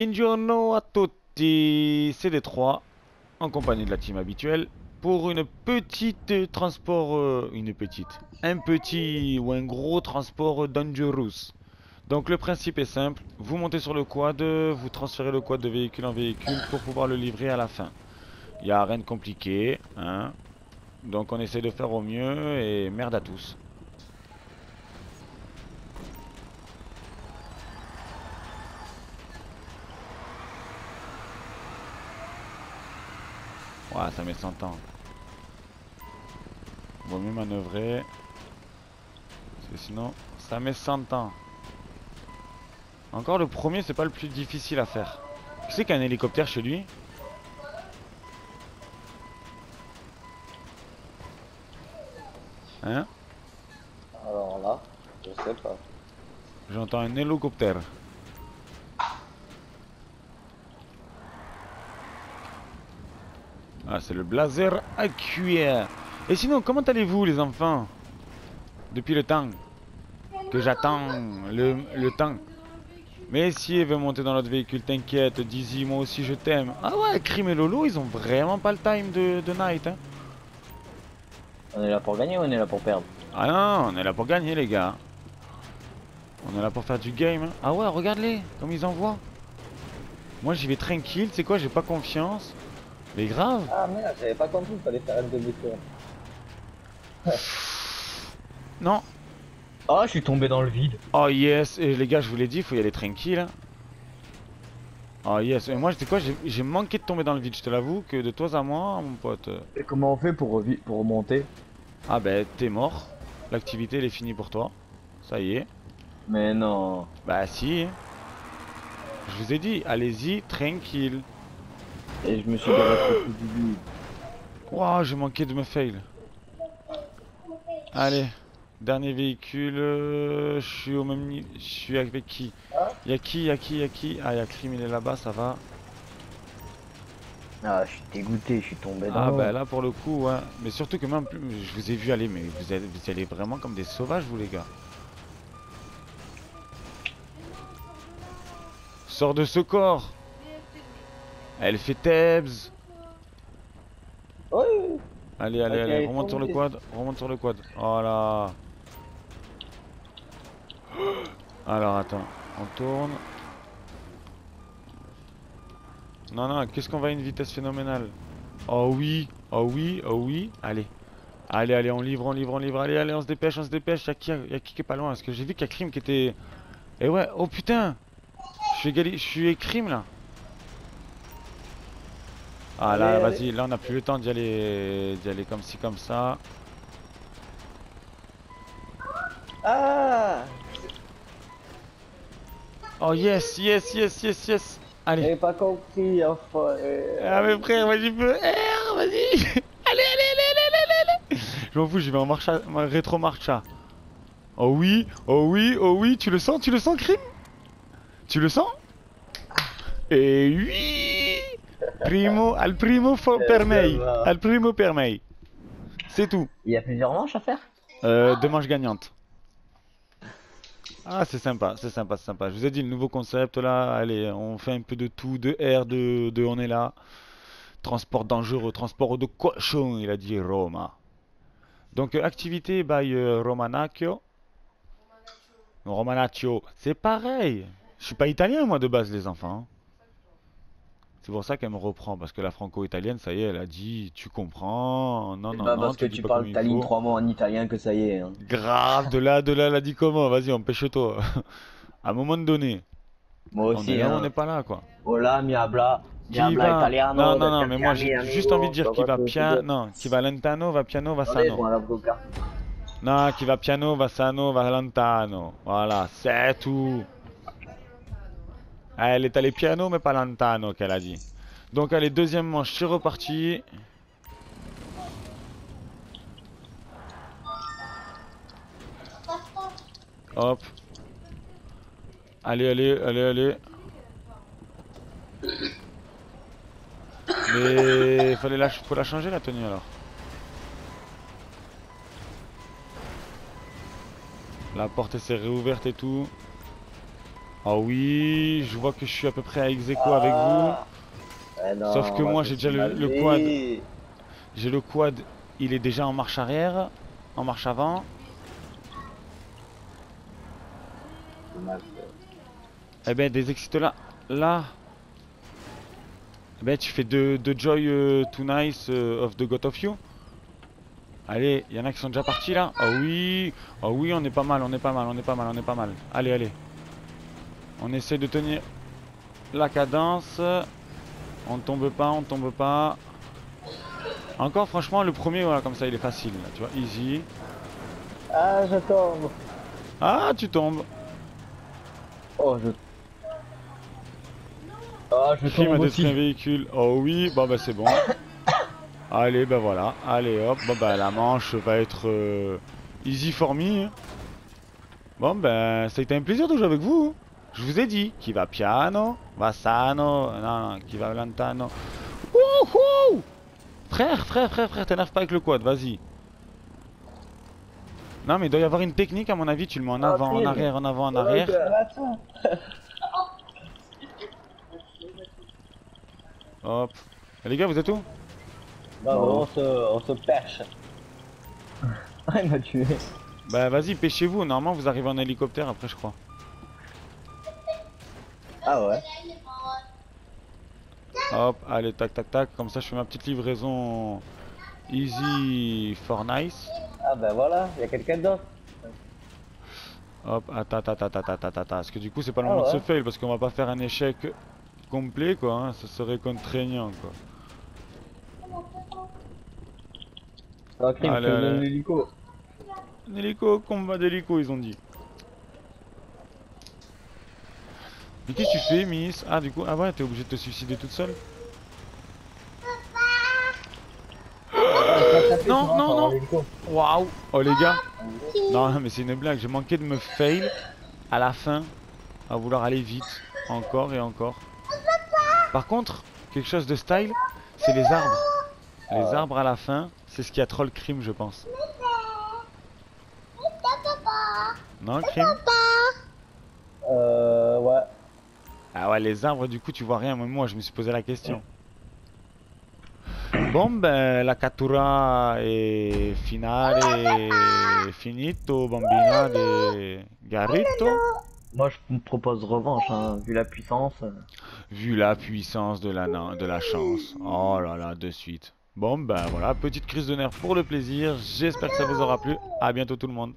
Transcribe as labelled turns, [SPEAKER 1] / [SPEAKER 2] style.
[SPEAKER 1] Buongiorno a tutti, c'est D3 en compagnie de la team habituelle pour une petite transport, euh, une petite, un petit ou un gros transport dangerous. Donc le principe est simple, vous montez sur le quad, vous transférez le quad de véhicule en véhicule pour pouvoir le livrer à la fin. Il n'y a rien de compliqué, hein. Donc on essaie de faire au mieux et merde à tous. Ouais, ça met 100 ans. Vaut mieux manœuvrer. Parce que sinon, ça met 100 ans. Encore le premier, c'est pas le plus difficile à faire. Qui c'est qu'il y a un hélicoptère chez lui? Hein?
[SPEAKER 2] Alors là, je sais pas.
[SPEAKER 1] J'entends un hélicoptère. Ah, c'est le blazer à cuillère. Et sinon, comment allez-vous, les enfants? Depuis le temps que j'attends le, le temps. Mais si elle veut monter dans notre véhicule, t'inquiète, Dizzy, moi aussi je t'aime. Ah ouais, Crime et Lolo, ils ont vraiment pas le time de, de night. Hein.
[SPEAKER 2] On est là pour gagner ou on est là pour perdre?
[SPEAKER 1] Ah non, on est là pour gagner, les gars. On est là pour faire du game. hein. Ah ouais, regarde-les, comme ils envoient. Moi j'y vais tranquille, c'est quoi, j'ai pas confiance. Mais grave.
[SPEAKER 2] Ah merde, j'avais pas compris qu'il fallait faire un demi-tour.
[SPEAKER 1] Non.
[SPEAKER 2] Oh, je suis tombé dans le vide.
[SPEAKER 1] Oh yes, et les gars, je vous l'ai dit, faut y aller tranquille. hein. Oh yes, et moi, c'est quoi, j'ai- manqué de tomber dans le vide, je te l'avoue, que de toi à moi, mon pote.
[SPEAKER 2] Et comment on fait pour, pour remonter?
[SPEAKER 1] Ah ben, t'es mort. L'activité, elle est finie pour toi. Ça y est.
[SPEAKER 2] Mais non.
[SPEAKER 1] Bah si. Je vous ai dit, allez-y, tranquille.
[SPEAKER 2] Et je me suis garé au début.
[SPEAKER 1] Ouah, j'ai manqué de me fail. Allez, dernier véhicule. euh, je suis au même niveau. Je suis avec qui? Y'a qui Y'a qui Y'a qui? Ah, y'a Crime, il est là-bas, ça va.
[SPEAKER 2] Ah, je suis dégoûté, je suis tombé dans
[SPEAKER 1] Ah, bah là pour le coup, ouais. Mais surtout que même, plus- je vous ai vu aller, mais vous allez, vous allez vraiment comme des sauvages, vous les gars. Sors de ce corps Elle fait Tebs Allez, allez, allez, remonte sur le quad, remonte sur le quad. Voilà. Alors attends, on tourne. Non, non, qu'est-ce qu'on va à une vitesse phénoménale? Oh oui, oh oui, oh oui, allez. Allez, allez, on livre, on livre, on livre, allez, allez, on se dépêche, on se dépêche. Y'a qui, y'a qui qui est pas loin? Parce que j'ai vu qu'il y a Crime qui était... Eh ouais, oh putain Je suis égali... Je suis crime là ah là, vas-y, là on a plus le temps d'y aller, d'y aller comme ci, comme ça.
[SPEAKER 2] Ah
[SPEAKER 1] Oh yes, yes, yes, yes, yes. Allez.
[SPEAKER 2] J'avais pas compris, enfin. euh,
[SPEAKER 1] Ah mais frère, vas-y, peux. R, vas-y. Allez, allez, allez, allez, allez, allez. Je m'en fous, j'y vais en marcha, en rétro marcha. Oh oui, oh oui, oh oui, tu le sens, tu le sens, crime Tu le sens? Et oui Primo, al primo fo- per me. Al primo per me. C'est tout.
[SPEAKER 2] Il y a plusieurs manches à faire?
[SPEAKER 1] Euh, deux manches gagnantes. Ah, c'est sympa, c'est sympa, c'est sympa. Je vous ai dit le nouveau concept là. Allez, on fait un peu de tout, de R, de, de on est là. Transport dangereux, transport de cochon, il a dit Roma. Donc, euh, activité by euh, Romanaccio. Romanaccio, c'est pareil. Je suis pas italien moi de base, les enfants. C'est pour ça qu'elle me reprend, parce que la franco-italienne, ça y est, elle a dit, tu comprends, non, non,
[SPEAKER 2] pas
[SPEAKER 1] non,
[SPEAKER 2] parce que tu
[SPEAKER 1] pas
[SPEAKER 2] parles ta ligne trois mots en italien que ça y est. Hein.
[SPEAKER 1] Grave, de là, de là, elle a dit comment? Vas-y, empêche-toi. À un moment donné,
[SPEAKER 2] Moi
[SPEAKER 1] on
[SPEAKER 2] aussi,
[SPEAKER 1] là,
[SPEAKER 2] hein.
[SPEAKER 1] on n'est pas là, quoi.
[SPEAKER 2] Hola, mi habla.
[SPEAKER 1] Qui va
[SPEAKER 2] italiano.
[SPEAKER 1] Non, non, non, mais moi j'ai juste envie de dire qui va
[SPEAKER 2] tutto,
[SPEAKER 1] piano, non, qui va lontano, va piano, va sano. Non, qui va piano, va sano, va lontano. Voilà, c'est tout. Elle est allée piano, mais pas lontano, qu'elle a dit. Donc, allez, deuxième manche, c'est reparti. Hop. Allez, allez, allez, allez. Mais fallait la, faut la changer la tenue alors. La porte s'est réouverte et tout. Ah oui, je vois que je suis à peu près à ex avec vous.
[SPEAKER 2] Ah. Eh non,
[SPEAKER 1] Sauf que moi,
[SPEAKER 2] je
[SPEAKER 1] j'ai déjà le- quad. J'ai le quad, il est déjà en marche arrière, en marche avant. Eh ben des exits là, là. Eh ben tu fais deux, deux Joy euh, Too Nice euh, of the God of You. Allez, il y en a qui sont déjà partis là. Ah oui, ah oui, on est pas mal, on est pas mal, on est pas mal, on est pas mal. Allez, allez. On essaie de tenir la cadence. On tombe pas, on tombe pas. Encore franchement le premier voilà comme ça il est facile là, tu vois, easy.
[SPEAKER 2] Ah, je tombe.
[SPEAKER 1] Ah tu tombes.
[SPEAKER 2] Oh, je. Oh, je
[SPEAKER 1] a
[SPEAKER 2] tombe
[SPEAKER 1] détruit un
[SPEAKER 2] aussi.
[SPEAKER 1] véhicule. Oh oui, bon bah c'est bon. Allez, bah voilà. Allez hop, bon bah la manche va être euh, easy for me. Bon ben, ça a été un plaisir de jouer avec vous. Je vous ai dit, qui va piano, va sano, non, non, qui va lentano. Wouhou Frère, frère, frère, frère, t'énerve pas avec le quad, vas-y. Non mais il doit y avoir une technique à mon avis, tu le mets en avant, en arrière, en avant, en arrière. Hop. Et les gars, vous êtes où?
[SPEAKER 2] Bah, on se, on se perche. Ah, il m'a tué.
[SPEAKER 1] Bah vas-y, pêchez-vous. Normalement, vous arrivez en hélicoptère après, je crois.
[SPEAKER 2] Ah ouais.
[SPEAKER 1] Hop, allez, tac, tac, tac. Comme ça, je fais ma petite livraison easy for nice.
[SPEAKER 2] Ah bah voilà, il y a quelqu'un d'autre.
[SPEAKER 1] Hop, attends, attends, attends, attends, attends, attends. Parce que du coup, c'est pas le
[SPEAKER 2] Ah
[SPEAKER 1] moment de se fail parce qu'on va pas faire un échec complet, quoi. hein. Ça serait contraignant, quoi.
[SPEAKER 2] Ah, crime,
[SPEAKER 1] Allez, allez.
[SPEAKER 2] l'hélico.
[SPEAKER 1] Un hélico, combat d'hélico, ils ont dit. Mais qu'est-ce que tu fais, Miss. Ah, du coup, ah ouais, t'es obligé de te suicider toute seule. Non, non, non. Waouh. Oh les gars. Non mais c'est une blague, j'ai manqué de me fail à la fin à vouloir aller vite encore et encore. Par contre, quelque chose de style, c'est les arbres. Les arbres à la fin, c'est ce qui a trop le crime je pense. Non le crime
[SPEAKER 2] Euh, ouais.
[SPEAKER 1] Ah ouais les arbres du coup tu vois rien, même moi je me suis posé la question. Bon ben la cattura est finale et finito bambina de Garrito.
[SPEAKER 2] Moi, je me propose revanche, hein, vu la puissance.
[SPEAKER 1] Vu la puissance de la, de la chance. Oh là là, de suite. Bon ben voilà, petite crise de nerfs pour le plaisir. J'espère que ça vous aura plu. À bientôt tout le monde.